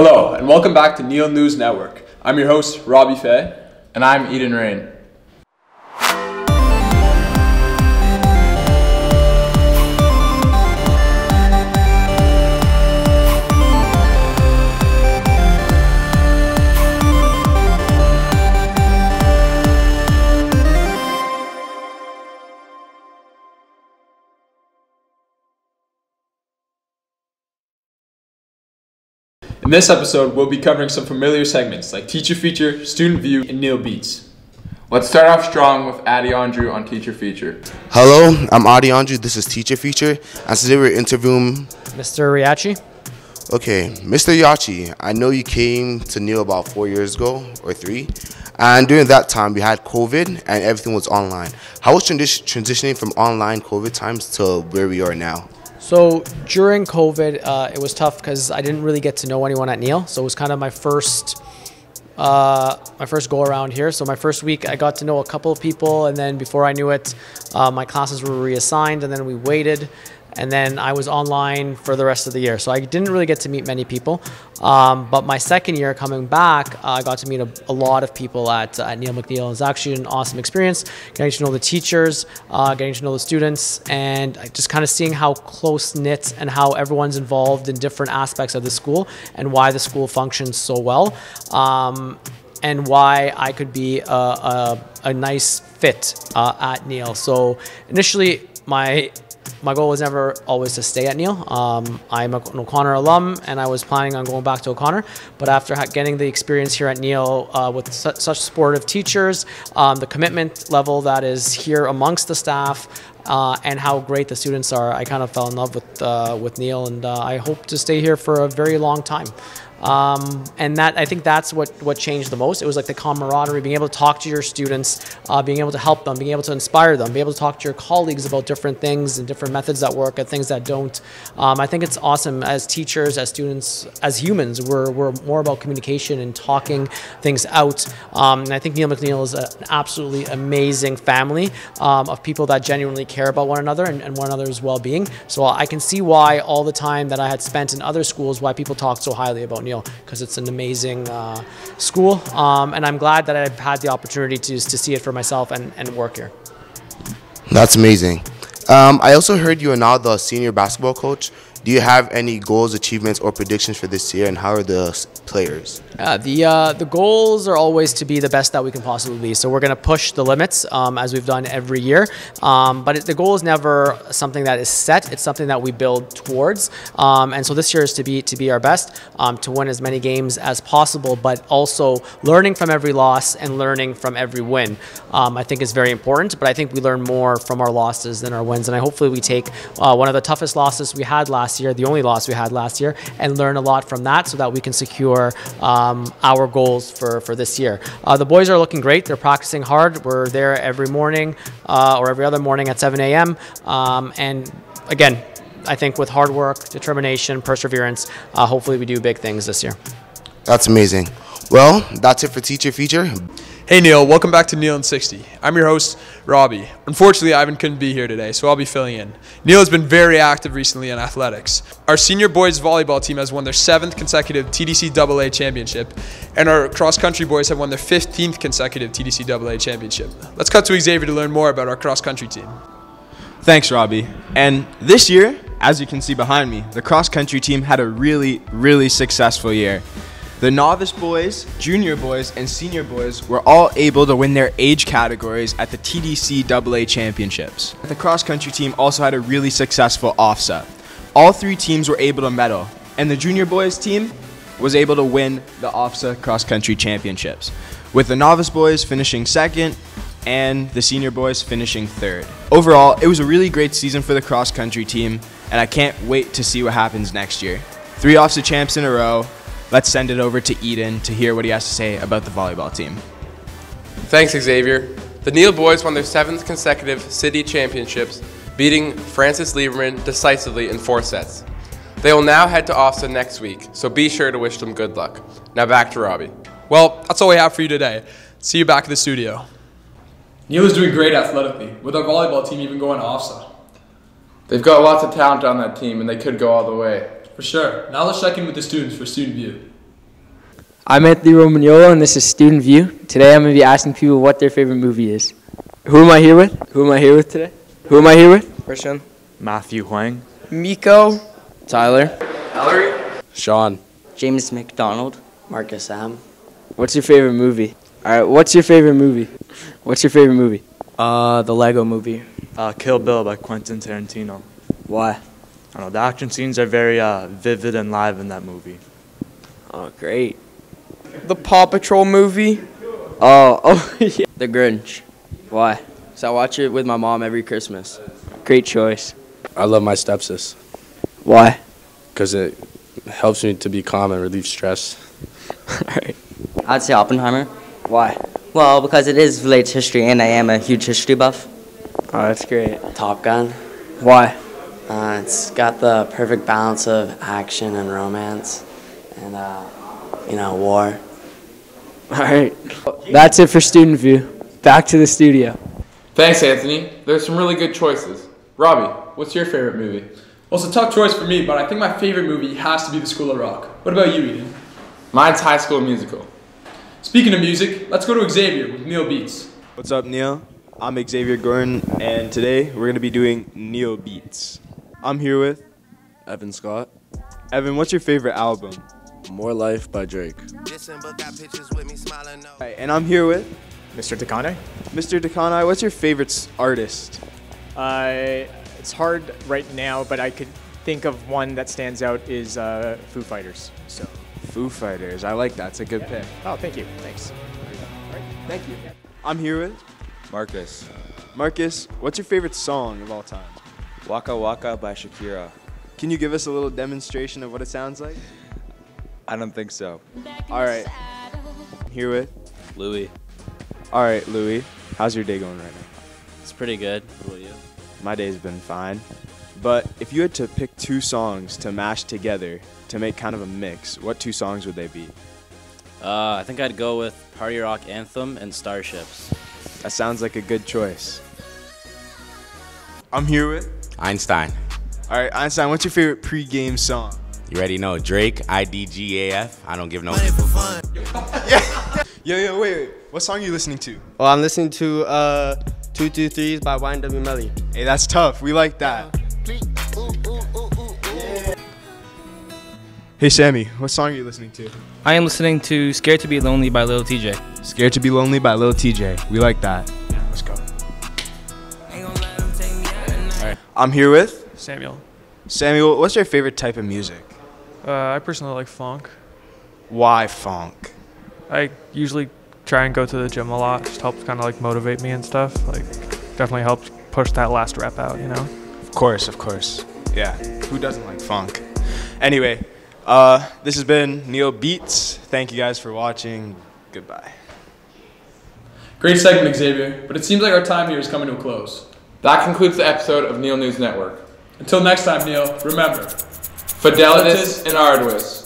Hello, and welcome back to Neil News Network. I'm your host, Robbie Fay. And I'm Eden Rain. In this episode, we'll be covering some familiar segments like Teacher Feature, Student View, and Neil Beats. Let's start off strong with Adi Andrew on Teacher Feature. Hello, I'm Adi Andrew. This is Teacher Feature. And today we're interviewing. Mr. Riachi? Okay, Mr. Yachi, I know you came to Neil about four years ago or three. And during that time, we had COVID and everything was online. How was tradi- transitioning from online COVID times to where we are now? So during COVID, uh, it was tough because I didn't really get to know anyone at Neil. So it was kind of my first, uh, my first go around here. So my first week, I got to know a couple of people, and then before I knew it, uh, my classes were reassigned, and then we waited, and then I was online for the rest of the year. So I didn't really get to meet many people. Um, but my second year coming back, uh, I got to meet a, a lot of people at, at Neil McNeil. It was actually an awesome experience, getting to know the teachers, uh, getting to know the students, and just kind of seeing how close knit and how everyone's involved in different aspects of the school and why the school functions so well. Um, and why I could be a, a, a nice fit uh, at Neil. So initially, my my goal was never always to stay at Neil. Um, I'm an O'Connor alum, and I was planning on going back to O'Connor. But after getting the experience here at Neil uh, with su- such supportive teachers, um, the commitment level that is here amongst the staff, uh, and how great the students are, I kind of fell in love with uh, with Neil, and uh, I hope to stay here for a very long time. Um, and that I think that's what what changed the most. It was like the camaraderie, being able to talk to your students, uh, being able to help them, being able to inspire them, being able to talk to your colleagues about different things and different methods that work and things that don't. Um, I think it's awesome as teachers, as students, as humans. We're, we're more about communication and talking things out. Um, and I think Neil McNeil is an absolutely amazing family um, of people that genuinely care about one another and, and one another's well-being. So I can see why all the time that I had spent in other schools, why people talk so highly about Neil because it's an amazing uh, school, um, and I'm glad that I've had the opportunity to, to see it for myself and, and work here. That's amazing. Um, I also heard you are now the senior basketball coach. Do you have any goals, achievements, or predictions for this year, and how are the players? Uh, the uh, the goals are always to be the best that we can possibly be. So we're going to push the limits um, as we've done every year. Um, but it, the goal is never something that is set. It's something that we build towards. Um, and so this year is to be to be our best, um, to win as many games as possible, but also learning from every loss and learning from every win. Um, I think is very important. But I think we learn more from our losses than our wins. And I hopefully we take uh, one of the toughest losses we had last year, the only loss we had last year, and learn a lot from that so that we can secure um, our goals for, for this year. Uh, the boys are looking great. They're practicing hard. We're there every morning uh, or every other morning at 7 a.m. Um, and again, I think with hard work, determination, perseverance, uh, hopefully we do big things this year. That's amazing. Well, that's it for Teacher Feature. Hey Neil, welcome back to Neil in 60. I'm your host, Robbie. Unfortunately, Ivan couldn't be here today, so I'll be filling in. Neil has been very active recently in athletics. Our senior boys volleyball team has won their seventh consecutive TDC AA championship, and our cross country boys have won their 15th consecutive TDC AA championship. Let's cut to Xavier to learn more about our cross country team. Thanks, Robbie. And this year, as you can see behind me, the cross country team had a really, really successful year. The novice boys, junior boys, and senior boys were all able to win their age categories at the TDC AA championships. The cross country team also had a really successful OFSA. All three teams were able to medal, and the junior boys team was able to win the OFSA cross country championships, with the novice boys finishing second and the senior boys finishing third. Overall, it was a really great season for the cross country team, and I can't wait to see what happens next year. Three OFSA champs in a row. Let's send it over to Eden to hear what he has to say about the volleyball team. Thanks, Xavier. The Neil boys won their seventh consecutive city championships, beating Francis Libermann decisively in four sets. They will now head to OFSA next week, so be sure to wish them good luck. Now back to Robbie. Well, that's all we have for you today. See you back at the studio. Neil is doing great athletically, with our volleyball team even going to OFSA. They've got lots of talent on that team, and they could go all the way. For sure. Now let's check in with the students for Student View. I'm Anthony Romagnolo, and this is Student View. Today I'm going to be asking people what their favorite movie is. Who am I here with? Who am I here with today? Who am I here with? Christian. Matthew Huang. Miko. Tyler. Ellery. Sean. James McDonald. Marcus Sam. What's your favorite movie? All right, what's your favorite movie? What's your favorite movie? Uh, the Lego movie. Uh, Kill Bill by Quentin Tarantino. Why? I don't know, the action scenes are very uh, vivid and live in that movie. Oh, great. The Paw Patrol movie. Oh, oh, yeah. The Grinch. Why? So I watch it with my mom every Christmas. Great choice. I love my stepsis Why? because it helps me to be calm and relieve stress. All right. I'd say Oppenheimer. Why? Well, because it is related to history and I am a huge history buff. Oh, that's great. Top Gun. Why? Uh, it's got the perfect balance of action and romance, and uh, you know, war. All right. That's it for Student View. Back to the studio. Thanks, Anthony. There's some really good choices. Robbie, what's your favorite movie? Well, it's a tough choice for me, but I think my favorite movie has to be The School of Rock. What about you, Eden? Mine's High School Musical. Speaking of music, let's go to Xavier with Neil Beats. What's up, Neil? I'm Xavier Gordon, and today we're gonna be doing Neil Beats. I'm here with Evan Scott. Evan. What's your favorite album? More Life by Drake. Right, and I'm here with Mr. Takane. Mr. Dekanai. What's your favorite artist? Uh, it's hard right now, but I could think of one that stands out is uh, Foo Fighters. So. Foo Fighters. I like that. It's a good pick. Oh, thank you. Thanks. Thank you. I'm here with Marcus. Marcus. What's your favorite song of all time? Waka Waka by Shakira. Can you give us a little demonstration of what it sounds like? I don't think so. All right. I'm here with Louis. All right, Louis. How's your day going right now? It's pretty good. What about you? My day's been fine. But if you had to pick two songs to mash together to make kind of a mix, what two songs would they be? Uh, I think I'd go with Party Rock Anthem and Starships. That sounds like a good choice. I'm here with Einstein. All right, Einstein. What's your favorite pre-game song? You already know Drake, IDGAF. I don't give no. Yo, yo, wait, wait. What song are you listening to? Well, I'm listening to uh, 223s by YNW Melly. Hey, that's tough. We like that. Hey, Sammy. What song are you listening to? I am listening to Scared to Be Lonely by Lil TJ. Scared to Be Lonely by Lil TJ. We like that. I'm here with Samuel. Samuel. What's your favorite type of music? Uh, I personally like funk. Why funk? I usually try and go to the gym a lot. Just helps kind of like motivate me and stuff. Like, definitely helps push that last rep out. You know. Of course, of course. Yeah. Who doesn't like funk? Anyway, uh, this has been Neil Beats. Thank you guys for watching. Goodbye. Great segment, Xavier, but it seems like our time here is coming to a close. That concludes the episode of Neil News Network. Until next time, Neil, remember Fidelitas and Arduous.